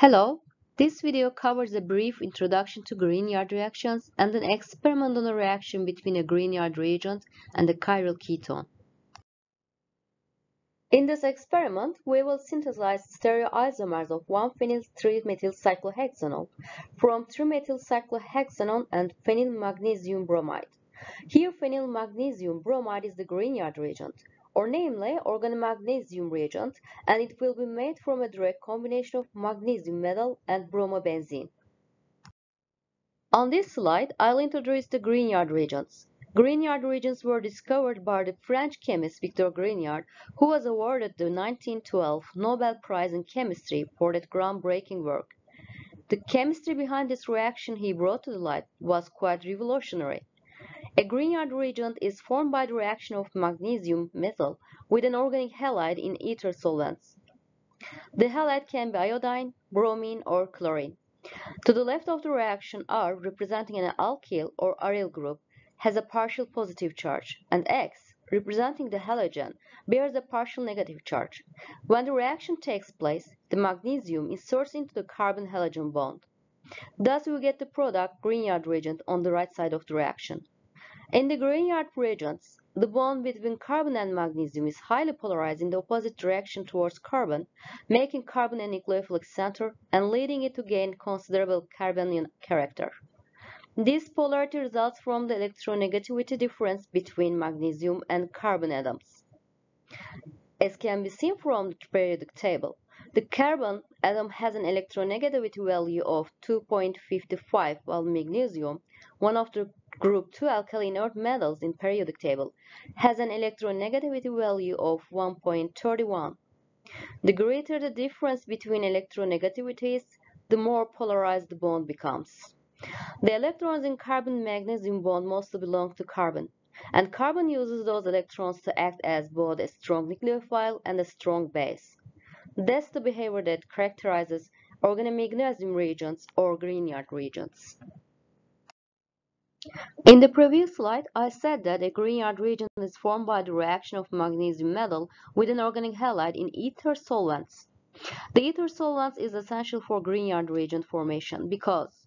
Hello, this video covers a brief introduction to Grignard reactions and an experiment on a reaction between a Grignard reagent and a chiral ketone. In this experiment, we will synthesize stereoisomers of 1-phenyl-3-methyl-cyclohexanol from 3-methyl-cyclohexanone and phenyl magnesium bromide. Here phenyl magnesium bromide is the Grignard reagent, or namely organomagnesium reagent, and it will be made from a direct combination of magnesium metal and bromobenzene. On this slide, I'll introduce the Grignard reagents. Grignard reagents were discovered by the French chemist Victor Grignard, who was awarded the 1912 Nobel Prize in Chemistry for that groundbreaking work. The chemistry behind this reaction he brought to the light was quite revolutionary. A Grignard reagent is formed by the reaction of magnesium metal with an organic halide in ether solvents. The halide can be iodine, bromine, or chlorine. To the left of the reaction R, representing an alkyl or aryl group, has a partial positive charge, and X, representing the halogen, bears a partial negative charge. When the reaction takes place, the magnesium inserts into the carbon-halogen bond. Thus, we get the product Grignard reagent on the right side of the reaction. In the Grignard reagents, the bond between carbon and magnesium is highly polarized in the opposite direction towards carbon, making carbon a nucleophilic center and leading it to gain considerable carbanion character. This polarity results from the electronegativity difference between magnesium and carbon atoms. As can be seen from the periodic table, the carbon atom has an electronegativity value of 2.55 while magnesium, one of the group 2 alkali earth metals in periodic table, has an electronegativity value of 1.31. The greater the difference between electronegativities, the more polarized the bond becomes. The electrons in carbon-magnesium bond mostly belong to carbon, and carbon uses those electrons to act as both a strong nucleophile and a strong base. That's the behavior that characterizes organomagnesium reagents or Grignard reagents. In the previous slide, I said that a Grignard reagent is formed by the reaction of magnesium metal with an organic halide in ether solvents. The ether solvents is essential for Grignard reagent formation because,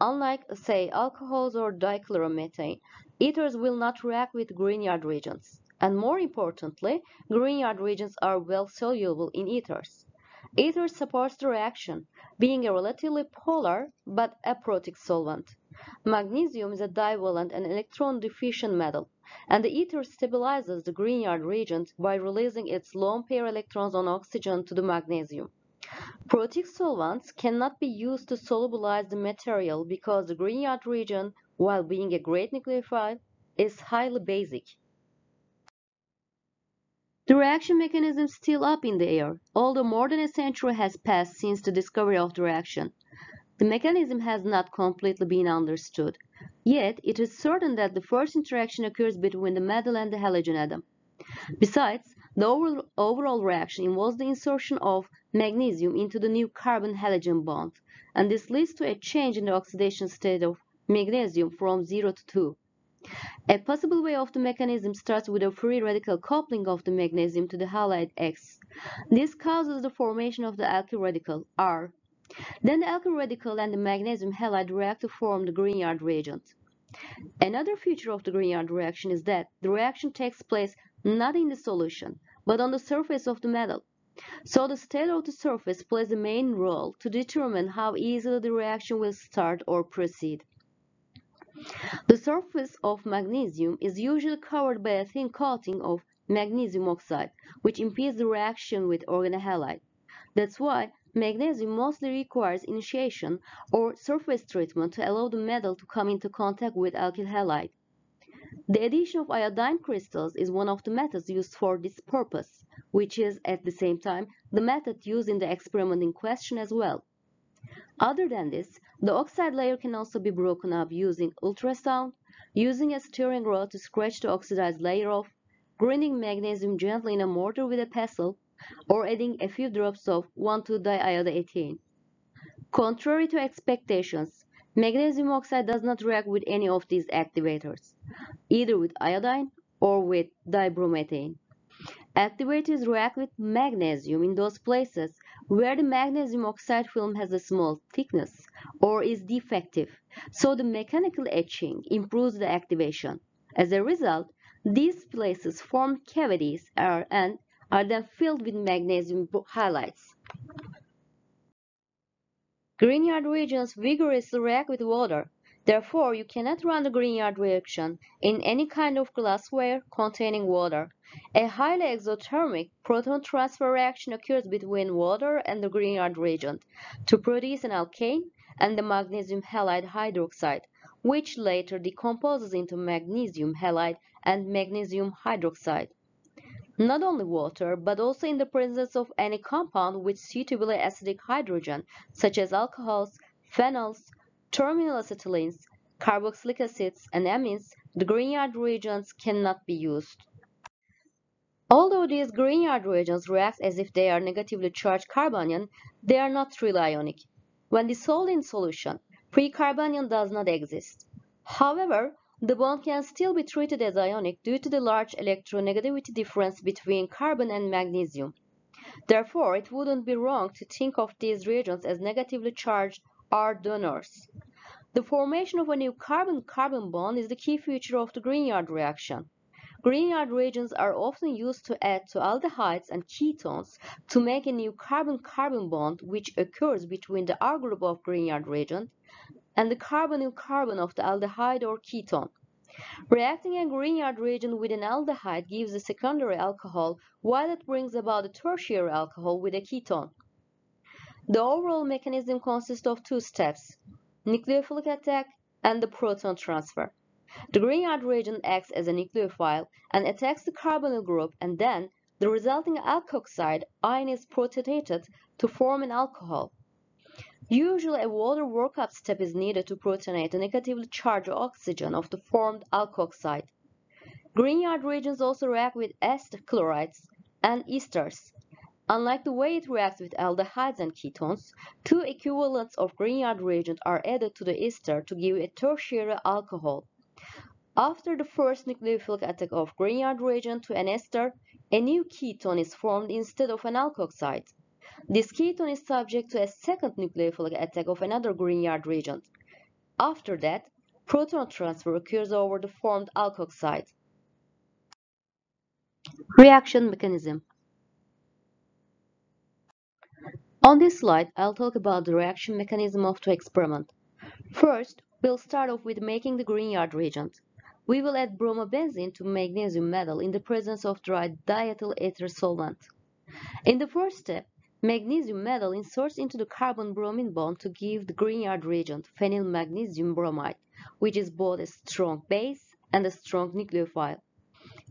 unlike, say, alcohols or dichloromethane, ethers will not react with Grignard reagents. And more importantly, Grignard reagents are well soluble in ethers. Ether supports the reaction, being a relatively polar but aprotic solvent. Magnesium is a divalent and electron-deficient metal, and the ether stabilizes the Grignard reagent by releasing its lone pair electrons on oxygen to the magnesium. Protic solvents cannot be used to solubilize the material because the Grignard reagent, while being a great nucleophile, is highly basic. The reaction mechanism is still up in the air, although more than a century has passed since the discovery of the reaction. The mechanism has not completely been understood. Yet, it is certain that the first interaction occurs between the metal and the halogen atom. Besides, the overall, reaction involves the insertion of magnesium into the new carbon-halogen bond, and this leads to a change in the oxidation state of magnesium from 0 to 2. A possible way of the mechanism starts with a free radical coupling of the magnesium to the halide X. This causes the formation of the alkyl radical R. Then the alkyl radical and the magnesium halide react to form the Grignard reagent. Another feature of the Grignard reaction is that the reaction takes place not in the solution, but on the surface of the metal. So the state of the surface plays a main role to determine how easily the reaction will start or proceed. The surface of magnesium is usually covered by a thin coating of magnesium oxide, which impedes the reaction with organohalide. That's why magnesium mostly requires initiation or surface treatment to allow the metal to come into contact with alkyl halide. The addition of iodine crystals is one of the methods used for this purpose, which is at the same time the method used in the experiment in question as well. Other than this, the oxide layer can also be broken up using ultrasound, using a stirring rod to scratch the oxidized layer off, grinding magnesium gently in a mortar with a pestle, or adding a few drops of 1,2-diiodine. Contrary to expectations, magnesium oxide does not react with any of these activators, either with iodine or with dibromoethane. Activators react with magnesium in those places where the magnesium oxide film has a small thickness or is defective, so the mechanical etching improves the activation. As a result, these places form cavities are, and are then filled with magnesium halides. Grignard reagents vigorously react with water. Therefore, you cannot run the Grignard reaction in any kind of glassware containing water. A highly exothermic proton transfer reaction occurs between water and the Grignard reagent to produce an alkane and the magnesium halide hydroxide, which later decomposes into magnesium halide and magnesium hydroxide. Not only water, but also in the presence of any compound with suitably acidic hydrogen, such as alcohols, phenols, terminal acetylenes, carboxylic acids, and amines, the Grignard reagents cannot be used. Although these Grignard reagents react as if they are negatively charged carbanion, they are not really ionic. When dissolved in solution, free carbanion does not exist. However, the bond can still be treated as ionic due to the large electronegativity difference between carbon and magnesium. Therefore, it wouldn't be wrong to think of these reagents as negatively charged R donors. The formation of a new carbon-carbon bond is the key feature of the Grignard reaction. Grignard reagents are often used to add to aldehydes and ketones to make a new carbon-carbon bond which occurs between the R group of Grignard reagent and the carbonyl carbon of the aldehyde or ketone. Reacting a Grignard reagent with an aldehyde gives a secondary alcohol while it brings about a tertiary alcohol with a ketone. The overall mechanism consists of two steps, nucleophilic attack and the proton transfer. The Grignard reagent acts as a nucleophile and attacks the carbonyl group and then the resulting alkoxide ion is protonated to form an alcohol. Usually a water workup step is needed to protonate the negatively charged oxygen of the formed alkoxide. Grignard reagents also react with acid chlorides and esters. Unlike the way it reacts with aldehydes and ketones, two equivalents of Grignard reagent are added to the ester to give a tertiary alcohol. After the first nucleophilic attack of Grignard reagent to an ester, a new ketone is formed instead of an alkoxide. This ketone is subject to a second nucleophilic attack of another Grignard reagent. After that, proton transfer occurs over the formed alkoxide. Reaction mechanism On this slide, I'll talk about the reaction mechanism of the experiment. First, we'll start off with making the Grignard reagent. We will add bromobenzene to magnesium metal in the presence of dry diethyl ether solvent. In the first step, Magnesium metal inserts into the carbon-bromine bond to give the Grignard reagent phenyl magnesium bromide, which is both a strong base and a strong nucleophile.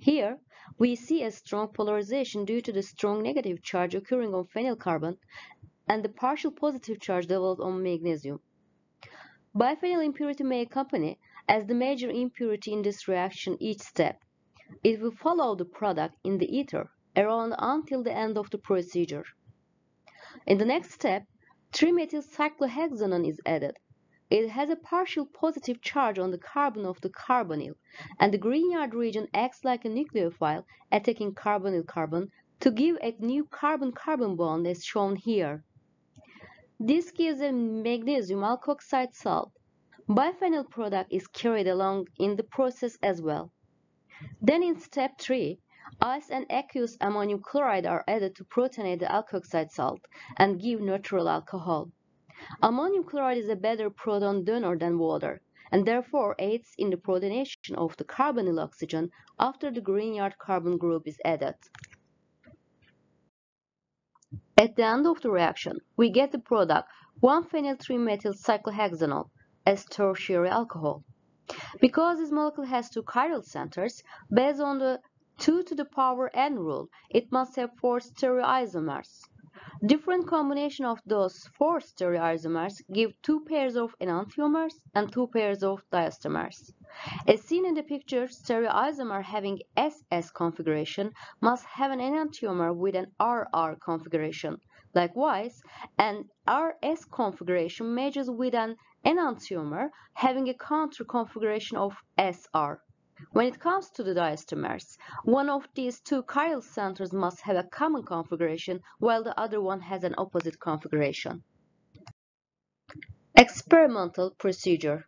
Here, we see a strong polarization due to the strong negative charge occurring on phenyl carbon and the partial positive charge developed on magnesium. Biphenyl impurity may accompany as the major impurity in this reaction each step. It will follow the product in the ether around until the end of the procedure. In the next step, 3-methyl-cyclohexanone is added. It has a partial positive charge on the carbon of the carbonyl, and the Grignard reagent acts like a nucleophile attacking carbonyl carbon to give a new carbon-carbon bond as shown here. This gives a magnesium alkoxide salt. Biphenyl product is carried along in the process as well. Then in step 3, Ice and aqueous ammonium chloride are added to protonate the alkoxide salt and give neutral alcohol. Ammonium chloride is a better proton donor than water and therefore aids in the protonation of the carbonyl oxygen after the Grignard carbon group is added. At the end of the reaction, we get the product 1-phenyl-3-methyl cyclohexanol as tertiary alcohol. Because this molecule has two chiral centers, based on the 2 to the power n rule, it must have four stereoisomers. Different combination of those four stereoisomers give two pairs of enantiomers and two pairs of diastereomers. As seen in the picture, stereoisomer having SS configuration must have an enantiomer with an RR configuration. Likewise, an RS configuration matches with an enantiomer having a counter configuration of SR. When it comes to the diastereomers, one of these two chiral centers must have a common configuration while the other one has an opposite configuration. Experimental procedure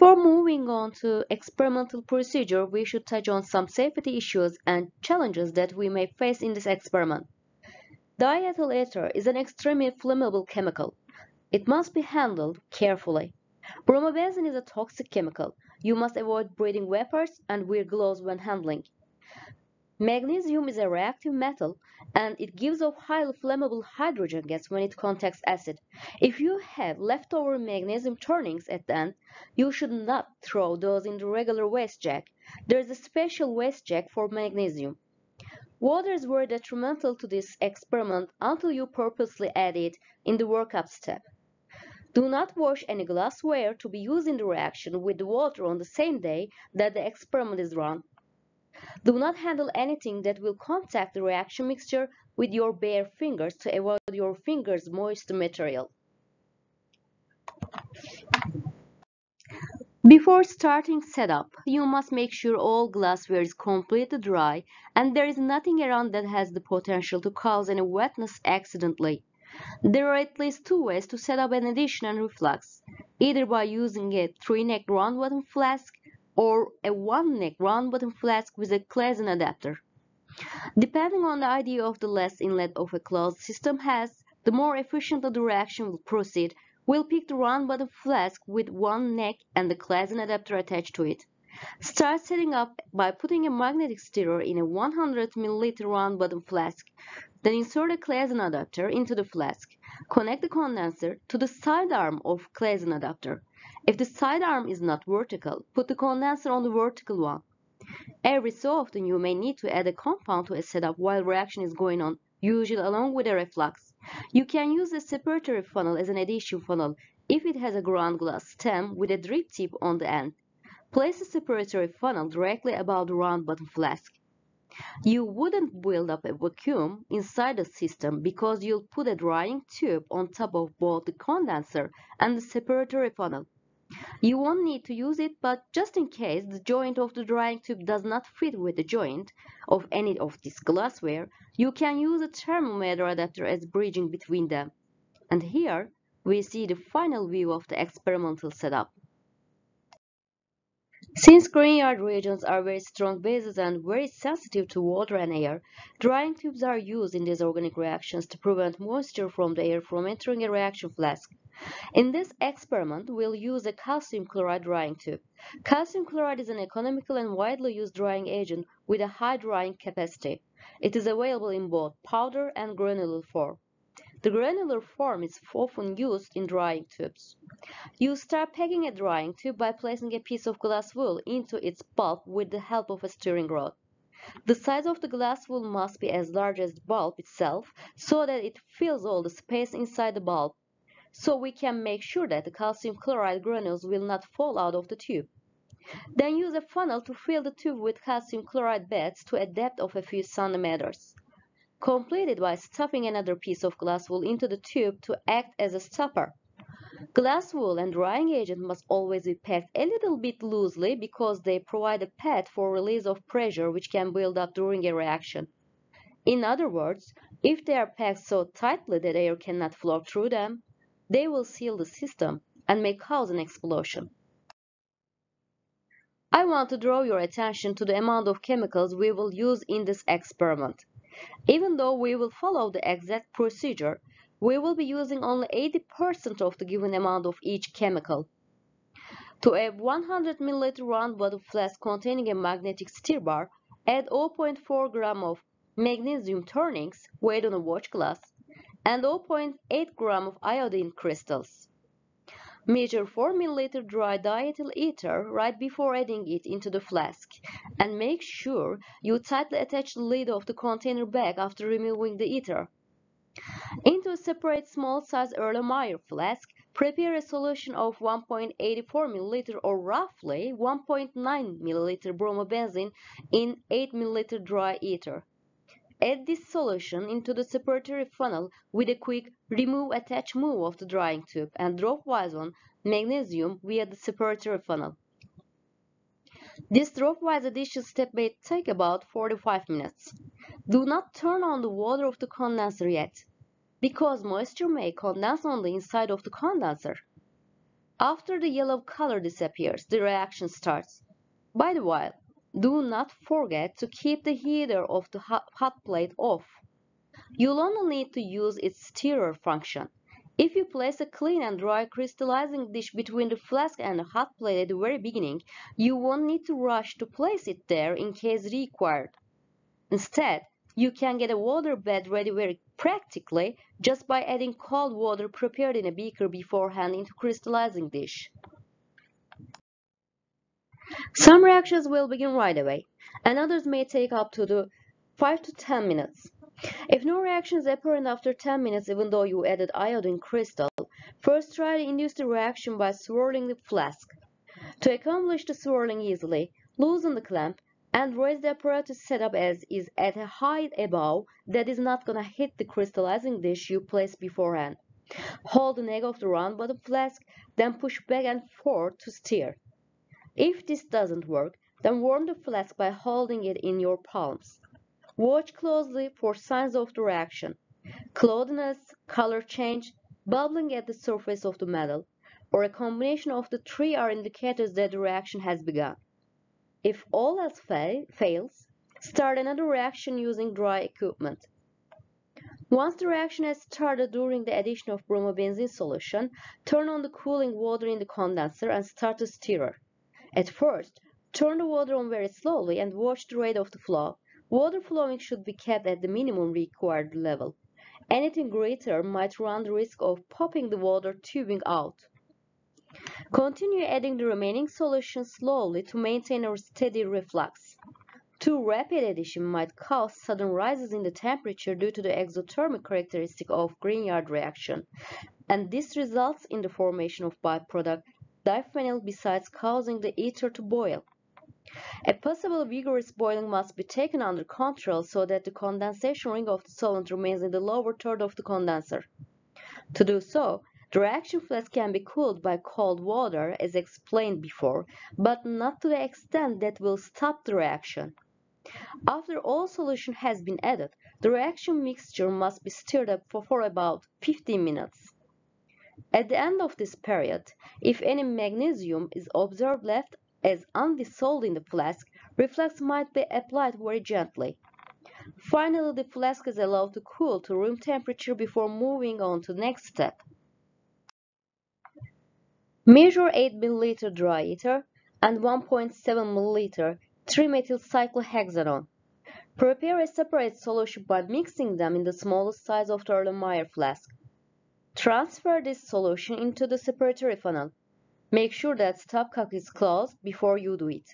before moving on to experimental procedure, we should touch on some safety issues and challenges that we may face in this experiment. Diethyl ether is an extremely flammable chemical. It must be handled carefully. Bromobenzene is a toxic chemical. You must avoid breathing vapors and wear gloves when handling. Magnesium is a reactive metal and it gives off highly flammable hydrogen gas when it contacts acid. If you have leftover magnesium turnings at the end, you should not throw those in the regular waste jack. There is a special waste jack for magnesium. Water is very detrimental to this experiment until you purposely add it in the workup step. Do not wash any glassware to be used in the reaction with the water on the same day that the experiment is run. Do not handle anything that will contact the reaction mixture with your bare fingers to avoid your fingers moist material. Before starting setup, you must make sure all glassware is completely dry and there is nothing around that has the potential to cause any wetness accidentally. There are at least two ways to set up an addition and reflux, either by using a three-neck round bottom flask or a one-neck round bottom flask with a Claisen adapter. Depending on the idea of the less inlet of a closed system has, the more efficiently the reaction will proceed, we'll pick the round bottom flask with one neck and the Claisen adapter attached to it. Start setting up by putting a magnetic stirrer in a 100 ml round bottom flask. Then insert a Claisen adapter into the flask. Connect the condenser to the side arm of Claisen adapter. If the side arm is not vertical, put the condenser on the vertical one. Every so often you may need to add a compound to a setup while reaction is going on, usually along with a reflux. You can use a separatory funnel as an addition funnel if it has a ground glass stem with a drip tip on the end. Place the separatory funnel directly above the round bottom flask. You wouldn't build up a vacuum inside the system because you'll put a drying tube on top of both the condenser and the separatory funnel. You won't need to use it, but just in case the joint of the drying tube does not fit with the joint of any of this glassware, you can use a thermometer adapter as bridging between them. And here we see the final view of the experimental setup. Since Grignard reagents are very strong bases and very sensitive to water and air, drying tubes are used in these organic reactions to prevent moisture from the air from entering a reaction flask. In this experiment, we'll use a calcium chloride drying tube. Calcium chloride is an economical and widely used drying agent with a high drying capacity. It is available in both powder and granular form. The granular form is often used in drying tubes. You start packing a drying tube by placing a piece of glass wool into its bulb with the help of a stirring rod. The size of the glass wool must be as large as the bulb itself so that it fills all the space inside the bulb so we can make sure that the calcium chloride granules will not fall out of the tube. Then use a funnel to fill the tube with calcium chloride beds to a depth of a few centimeters. Complete it by stuffing another piece of glass wool into the tube to act as a stopper. Glass wool and drying agent must always be packed a little bit loosely because they provide a path for release of pressure which can build up during a reaction. In other words, if they are packed so tightly that air cannot flow through them, they will seal the system and may cause an explosion. I want to draw your attention to the amount of chemicals we will use in this experiment. Even though we will follow the exact procedure, we will be using only 80% of the given amount of each chemical. To a 100 ml round bottle flask containing a magnetic stir bar, add 0.4 gram of magnesium turnings weighed on a watch glass and 0.8 gram of iodine crystals. Measure 4 ml dry diethyl ether right before adding it into the flask and make sure you tightly attach the lid of the container back after removing the ether. Into a separate small size Erlenmeyer flask, prepare a solution of 1.84 ml or roughly 1.9 ml bromobenzene in 8 ml dry ether. Add this solution into the separatory funnel with a quick remove attach move of the drying tube and dropwise on magnesium via the separatory funnel. This dropwise addition step may take about 45 minutes. Do not turn on the water of the condenser yet, because moisture may condense on the inside of the condenser. After the yellow color disappears, the reaction starts. By the way, do not forget to keep the heater of the hot plate off. You'll only need to use its stirrer function. If you place a clean and dry crystallizing dish between the flask and the hot plate at the very beginning, you won't need to rush to place it there in case required. Instead, you can get a water bed ready very practically just by adding cold water prepared in a beaker beforehand into crystallizing dish. Some reactions will begin right away, and others may take up to the 5 to 10 minutes. If no reaction is apparent after 10 minutes even though you added iodine crystal, first try to induce the reaction by swirling the flask. To accomplish the swirling easily, loosen the clamp and raise the apparatus setup as is at a height above that is not gonna hit the crystallizing dish you placed beforehand. Hold the neck of the round bottom flask, then push back and forth to stir. If this doesn't work, then warm the flask by holding it in your palms. Watch closely for signs of the reaction. Cloudiness, color change, bubbling at the surface of the metal, or a combination of the three are indicators that the reaction has begun. If all else fa fails, start another reaction using dry equipment. Once the reaction has started during the addition of bromobenzene solution, turn on the cooling water in the condenser and start the stirrer. At first, turn the water on very slowly and watch the rate of the flow. Water flowing should be kept at the minimum required level. Anything greater might run the risk of popping the water tubing out. Continue adding the remaining solution slowly to maintain a steady reflux. Too rapid addition might cause sudden rises in the temperature due to the exothermic characteristic of Grignard reaction, and this results in the formation of byproduct diphenyl besides causing the ether to boil. A possible vigorous boiling must be taken under control so that the condensation ring of the solvent remains in the lower third of the condenser. To do so, the reaction flask can be cooled by cold water as explained before, but not to the extent that will stop the reaction. After all solution has been added, the reaction mixture must be stirred up for, for about 15 minutes. At the end of this period, if any magnesium is observed left as undissolved in the flask, reflux might be applied very gently. Finally, the flask is allowed to cool to room temperature before moving on to the next step. Measure 8 ml dry ether and 1.7 ml 3-methyl cyclohexanone. Prepare a separate solution by mixing them in the smallest size of the Erlenmeyer flask. Transfer this solution into the separatory funnel. Make sure that stopcock is closed before you do it.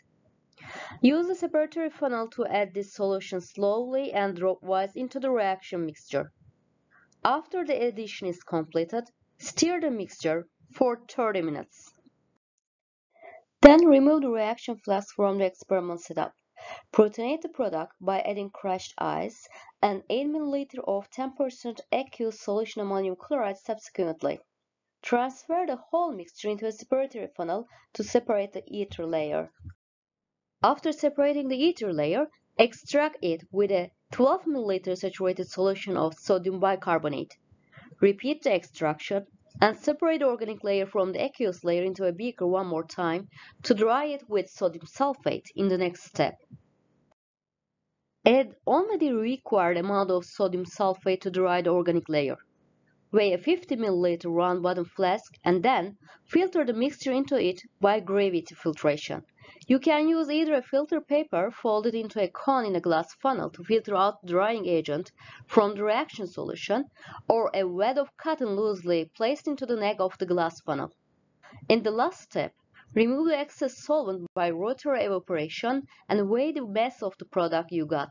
Use the separatory funnel to add this solution slowly and dropwise into the reaction mixture. After the addition is completed, stir the mixture for 30 minutes. Then remove the reaction flask from the experiment setup. Protonate the product by adding crushed ice and 8 ml of 10% aqueous solution ammonium chloride subsequently. Transfer the whole mixture into a separatory funnel to separate the ether layer. After separating the ether layer, extract it with a 12 ml saturated solution of sodium bicarbonate. Repeat the extraction and separate the organic layer from the aqueous layer into a beaker one more time to dry it with sodium sulfate in the next step. Add only the required amount of sodium sulfate to dry the organic layer. Weigh a 50 ml round bottom flask and then filter the mixture into it by gravity filtration. You can use either a filter paper folded into a cone in a glass funnel to filter out drying agent from the reaction solution or a wad of cotton loosely placed into the neck of the glass funnel. In the last step, remove the excess solvent by rotary evaporation and weigh the mass of the product you got.